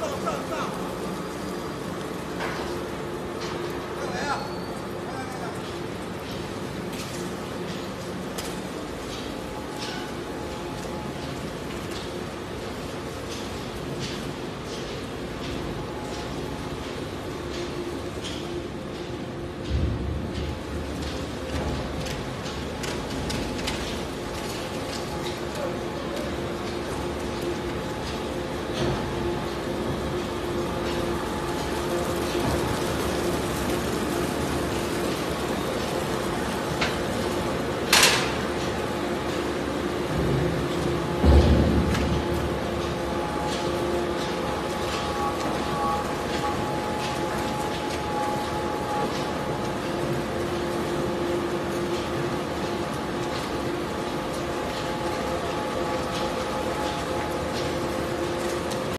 上上上。